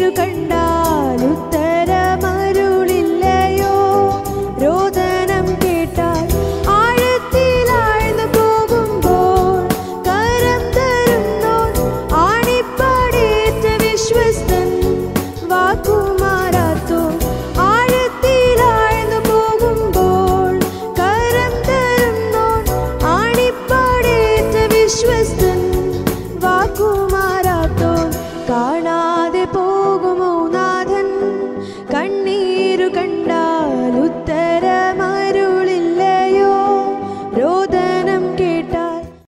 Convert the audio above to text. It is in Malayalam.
പേരു കണ്ടാൽ ഉത്തരമരുളില്ലയോ? രോദനം കേട്ടാൽ ആഴത്തിലാഴ്ന്നു പോകുമ്പോൾ കരം തരുന്നോ ആണിപ്പാടേറ്റ വിശ്വസ്തൻ വാക്കുമാറാത്തോ ആഴത്തിലാഴ്ന്നു പോകുമ്പോൾ കരം തരുന്നോ ആണിപ്പാടേറ്റ വിശ്വസ്തൻ വാക്കുമാ como